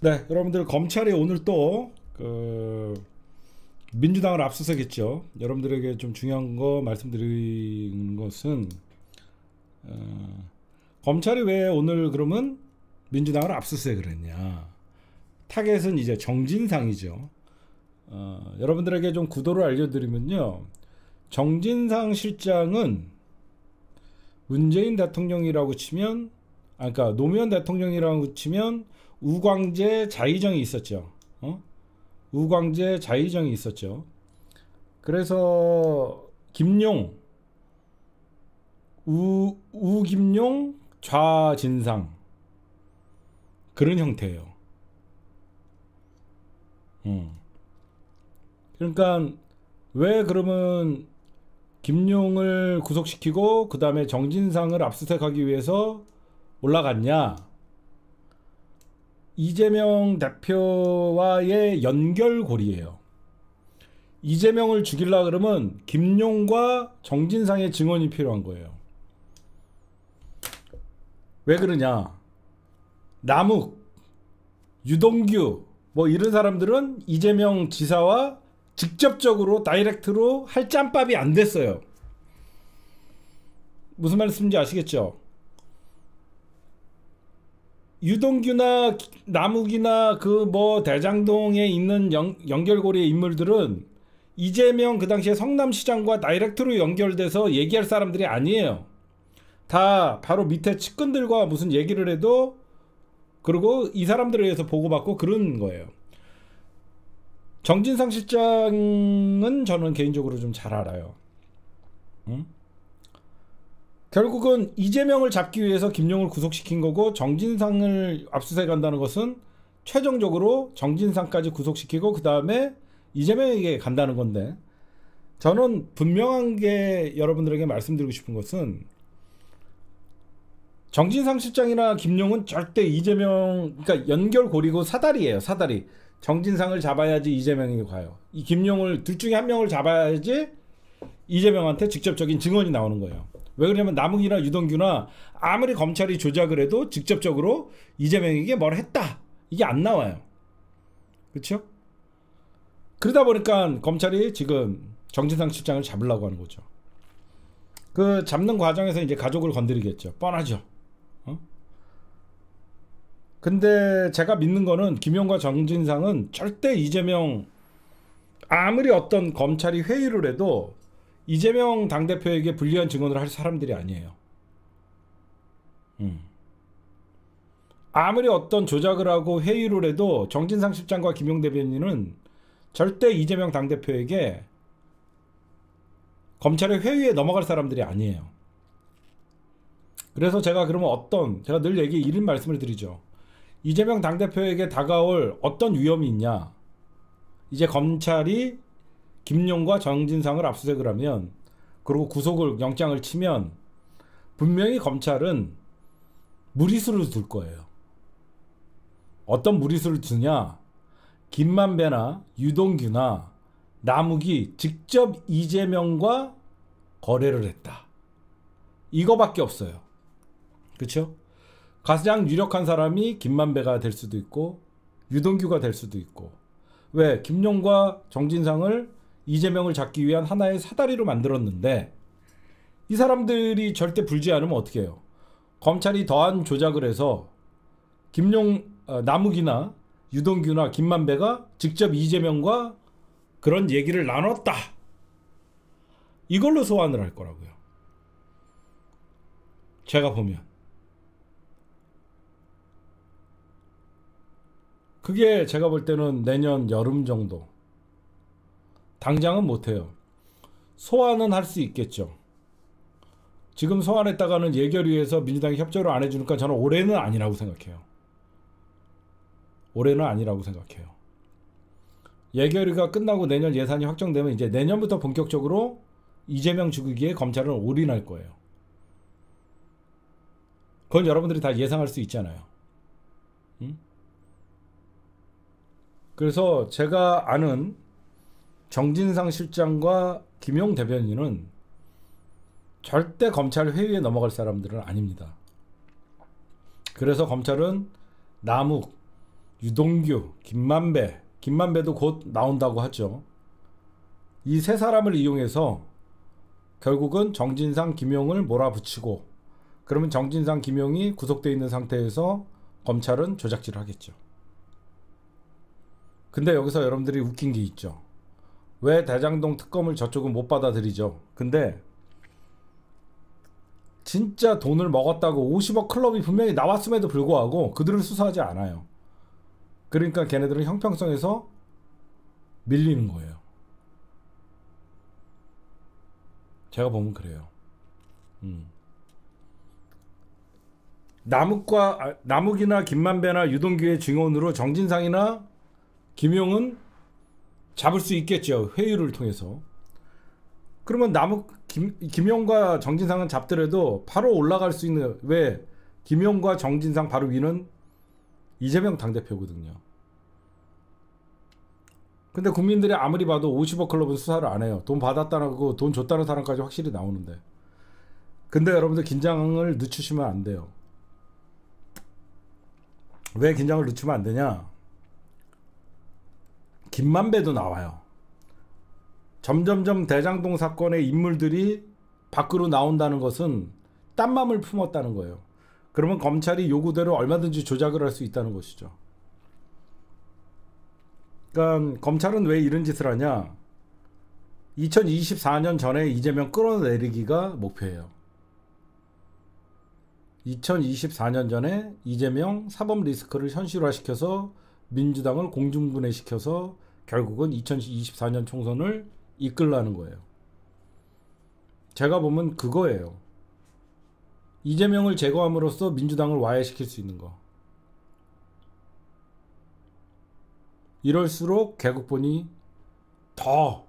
네, 여러분들 검찰이 오늘 또 그 민주당을 압수수색했죠. 여러분들에게 좀 중요한 거 말씀드리는 것은 어, 검찰이 왜 오늘 그러면 민주당을 압수수색을 했냐? 타겟은 이제 정진상이죠. 어, 여러분들에게 좀 구도를 알려드리면요. 정진상 실장은 문재인 대통령이라고 치면, 아, 그러니까 노무현 대통령이라고 치면 우광재 자의정이 있었죠. 어? 우광재 자의정이 있었죠. 그래서 김용, 우 우김용 좌진상 그런 형태예요. 음. 그러니까 왜 그러면 김용을 구속시키고 그 다음에 정진상을 압수수색하기 위해서 올라갔냐? 이재명 대표와의 연결고리예요. 이재명을 죽일라 그러면 김용과 정진상의 증언이 필요한 거예요. 왜 그러냐? 남욱, 유동규 뭐 이런 사람들은 이재명 지사와 직접적으로 다이렉트로 할 짬밥이 안 됐어요. 무슨 말씀인지 아시겠죠? 유동규나 남욱이나 그 뭐 대장동에 있는 연, 연결고리의 인물들은 이재명 그 당시에 성남시장과 다이렉트로 연결돼서 얘기할 사람들이 아니에요. 다 바로 밑에 측근들과 무슨 얘기를 해도 그리고 이 사람들에 의해서 보고받고 그런 거예요. 정진상 실장은 저는 개인적으로 좀 잘 알아요. 응? 결국은 이재명을 잡기 위해서 김용을 구속시킨 거고 정진상을 압수수색한다는 것은 최종적으로 정진상까지 구속시키고 그 다음에 이재명에게 간다는 건데 저는 분명한 게 여러분들에게 말씀드리고 싶은 것은 정진상 실장이나 김용은 절대 이재명 그러니까 연결고리고 사다리예요 사다리. 정진상을 잡아야지 이재명이 가요. 이 김용을 둘 중에 한 명을 잡아야지 이재명한테 직접적인 증언이 나오는 거예요 왜 그러냐면 남욱이나 유동규나 아무리 검찰이 조작을 해도 직접적으로 이재명에게 뭘 했다 이게 안 나와요. 그렇죠? 그러다 보니까 검찰이 지금 정진상 실장을 잡으려고 하는 거죠. 그 잡는 과정에서 이제 가족을 건드리겠죠. 뻔하죠. 어? 근데 제가 믿는 거는 김용과 정진상은 절대 이재명 아무리 어떤 검찰이 회의를 해도 이재명 당대표에게 불리한 증언을 할 사람들이 아니에요. 음. 아무리 어떤 조작을 하고 회의를 해도 정진상 실장과 김용 대변인은 절대 이재명 당대표에게 검찰의 회의에 넘어갈 사람들이 아니에요. 그래서 제가 그러면 어떤 제가 늘 얘기 이런 말씀을 드리죠. 이재명 당대표에게 다가올 어떤 위험이 있냐? 이제 검찰이 김용과 정진상을 압수수색을 하면 그리고 구속을 영장을 치면 분명히 검찰은 무리수를 둘 거예요. 어떤 무리수를 두냐? 김만배나 유동규나 남욱이 직접 이재명과 거래를 했다. 이거밖에 없어요. 그렇죠? 가장 유력한 사람이 김만배가 될 수도 있고 유동규가 될 수도 있고 왜 김용과 정진상을 이재명을 잡기 위한 하나의 사다리로 만들었는데 이 사람들이 절대 불지 않으면 어떻게 해요? 검찰이 더한 조작을 해서 김용 어, 남욱이나 유동규나 김만배가 직접 이재명과 그런 얘기를 나눴다. 이걸로 소환을 할 거라고요. 제가 보면. 그게 제가 볼 때는 내년 여름 정도. 당장은 못해요. 소환은 할 수 있겠죠. 지금 소환했다가는 예결위에서 민주당이 협조를 안 해주니까 저는 올해는 아니라고 생각해요. 올해는 아니라고 생각해요. 예결위가 끝나고 내년 예산이 확정되면 이제 내년부터 본격적으로 이재명 죽이기에 검찰은 올인할 거예요. 그건 여러분들이 다 예상할 수 있잖아요. 응? 그래서 제가 아는 정진상 실장과 김용 대변인은 절대 검찰 회의에 넘어갈 사람들은 아닙니다. 그래서 검찰은 남욱, 유동규, 김만배, 김만배도 곧 나온다고 하죠. 이 세 사람을 이용해서 결국은 정진상, 김용을 몰아붙이고 그러면 정진상, 김용이 구속돼 있는 상태에서 검찰은 조작질을 하겠죠. 근데 여기서 여러분들이 웃긴 게 있죠. 왜 대장동 특검을 저쪽은 못 받아들이죠? 근데 진짜 돈을 먹었다고 50억 클럽이 분명히 나왔음에도 불구하고 그들을 수사하지 않아요. 그러니까 걔네들은 형평성에서 밀리는 거예요. 제가 보면 그래요. 음. 남욱과 아, 남욱이나 김만배나 유동규의 증언으로 정진상이나 김용은 잡을 수 있겠죠. 회유를 통해서. 그러면 남욱 김, 김용과 정진상은 잡더라도 바로 올라갈 수 있는 왜 김용과 정진상 바로 위는 이재명 당대표거든요. 근데 국민들이 아무리 봐도 50억 클럽은 수사를 안 해요. 돈 받았다고 돈 줬다는 사람까지 확실히 나오는데. 근데 여러분들 긴장을 늦추시면 안 돼요. 왜 긴장을 늦추면 안 되냐? 김만배도 나와요. 점점점 대장동 사건의 인물들이 밖으로 나온다는 것은 딴 맘을 품었다는 거예요. 그러면 검찰이 요구대로 얼마든지 조작을 할 수 있다는 것이죠. 그러니까 검찰은 왜 이런 짓을 하냐? 2024년 전에 이재명 끌어내리기가 목표예요. 2024년 전에 이재명 사법 리스크를 현실화시켜서 민주당을 공중분해시켜서 결국은 2024년 총선을 이끌라는 거예요. 제가 보면 그거예요. 이재명을 제거함으로써 민주당을 와해시킬 수 있는 거. 이럴수록 개국본이 더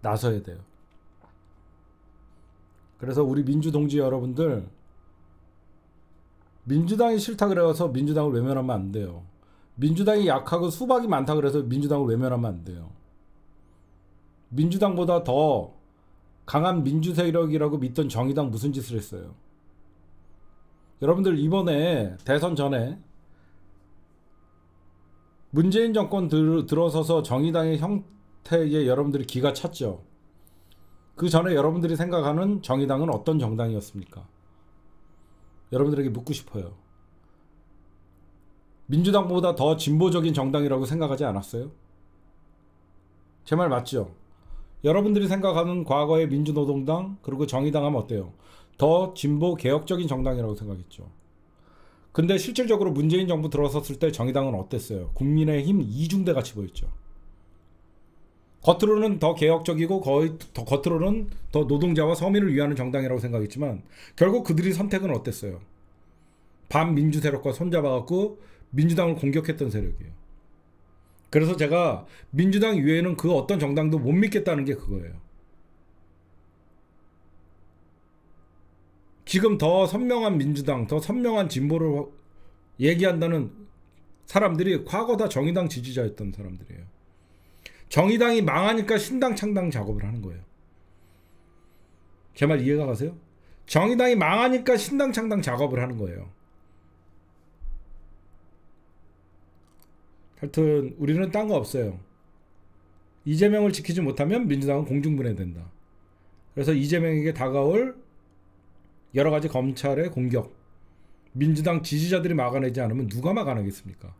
나서야 돼요. 그래서 우리 민주동지 여러분들 민주당이 싫다 그래서 민주당을 외면하면 안 돼요. 민주당이 약하고 수박이 많다 그래서 민주당을 외면하면 안 돼요. 민주당보다 더 강한 민주 세력이라고 믿던 정의당 무슨 짓을 했어요? 여러분들 이번에 대선 전에 문재인 정권 들, 들어서서 정의당의 형태에 여러분들이 기가 찼죠. 그 전에 여러분들이 생각하는 정의당은 어떤 정당이었습니까? 여러분들에게 묻고 싶어요. 민주당보다 더 진보적인 정당이라고 생각하지 않았어요? 제 말 맞죠? 여러분들이 생각하는 과거의 민주노동당 그리고 정의당 하면 어때요? 더 진보 개혁적인 정당이라고 생각했죠. 근데 실질적으로 문재인 정부 들어섰을 때 정의당은 어땠어요? 국민의힘 이중대 같이 보였죠. 겉으로는 더 개혁적이고 거의 더 겉으로는 더 노동자와 서민을 위하는 정당이라고 생각했지만 결국 그들이 선택은 어땠어요? 반민주 세력과 손잡아갖고 민주당을 공격했던 세력이에요. 그래서 제가 민주당 이외에는 그 어떤 정당도 못 믿겠다는 게 그거예요. 지금 더 선명한 민주당, 더 선명한 진보를 얘기한다는 사람들이 과거 다 정의당 지지자였던 사람들이에요. 정의당이 망하니까 신당 창당 작업을 하는 거예요. 제 말 이해가 가세요? 정의당이 망하니까 신당 창당 작업을 하는 거예요. 하여튼 우리는 딴 거 없어요. 이재명을 지키지 못하면 민주당은 공중분해된다. 그래서 이재명에게 다가올 여러 가지 검찰의 공격, 민주당 지지자들이 막아내지 않으면 누가 막아내겠습니까?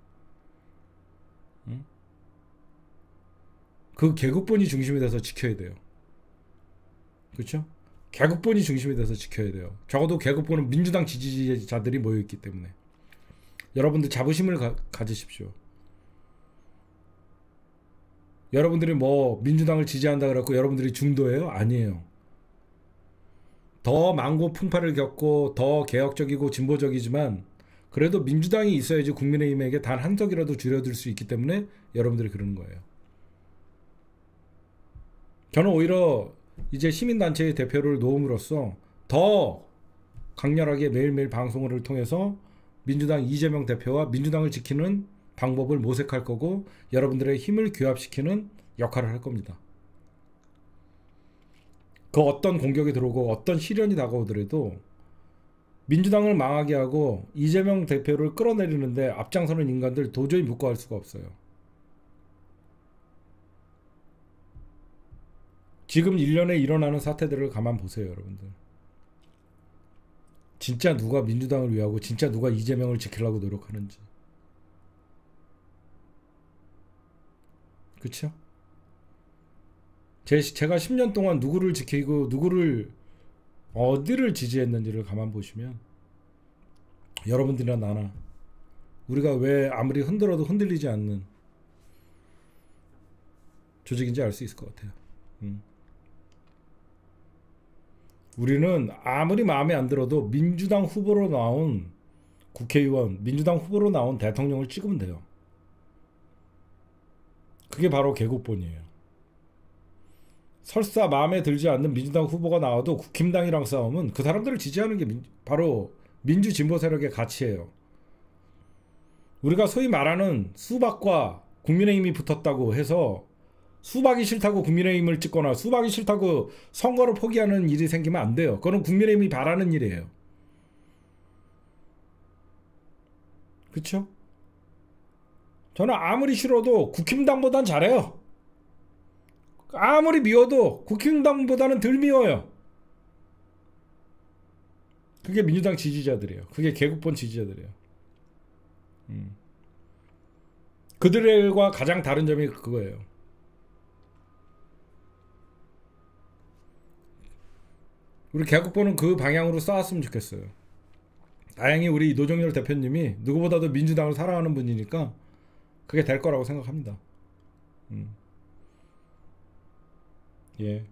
응? 그 개국본이 중심이 돼서 지켜야 돼요. 그렇죠? 개국본이 중심이 돼서 지켜야 돼요. 적어도 개국본은 민주당 지지자들이 모여 있기 때문에 여러분들 자부심을 가, 가지십시오. 여러분들이 뭐 민주당을 지지한다 그래갖고 여러분들이 중도예요? 아니에요. 더 망고 풍파를 겪고 더 개혁적이고 진보적이지만 그래도 민주당이 있어야지 국민의힘에게 단 한 석이라도 줄여들 수 있기 때문에 여러분들이 그러는 거예요. 저는 오히려 이제 시민단체의 대표를 놓음으로써 더 강렬하게 매일매일 방송을 통해서 민주당 이재명 대표와 민주당을 지키는 방법을 모색할 거고 여러분들의 힘을 규합시키는 역할을 할 겁니다. 그 어떤 공격이 들어오고 어떤 시련이 다가오더라도 민주당을 망하게 하고 이재명 대표를 끌어내리는데 앞장서는 인간들 도저히 묵과할 수가 없어요. 지금 일련에 일어나는 사태들을 가만 보세요, 여러분들. 진짜 누가 민주당을 위하고 진짜 누가 이재명을 지키려고 노력하는지. 그쵸? 제, 제가 10년 동안 누구를 지키고 누구를 어디를 지지했는지를 가만 보시면 여러분들이나 나나 우리가 왜 아무리 흔들어도 흔들리지 않는 조직인지 알 수 있을 것 같아요. 음. 우리는 아무리 마음에 안 들어도 민주당 후보로 나온 국회의원, 민주당 후보로 나온 대통령을 찍으면 돼요. 그게 바로 개국본이에요. 설사 마음에 들지 않는 민주당 후보가 나와도 국힘당이랑 싸우면 그 사람들을 지지하는 게 민, 바로 민주 진보 세력의 가치예요. 우리가 소위 말하는 수박과 국민의힘이 붙었다고 해서 수박이 싫다고 국민의힘을 찍거나 수박이 싫다고 선거를 포기하는 일이 생기면 안 돼요. 그거는 국민의힘이 바라는 일이에요. 그렇죠? 저는 아무리 싫어도 국힘당보단 잘해요. 아무리 미워도 국힘당보다는 덜 미워요. 그게 민주당 지지자들이에요. 그게 개국본 지지자들이에요. 음. 그들과 가장 다른 점이 그거예요. 우리 개국본은 그 방향으로 싸웠으면 좋겠어요. 다행히 우리 노정열 대표님이 누구보다도 민주당을 사랑하는 분이니까 그게 될 거라고 생각합니다. 음. 예.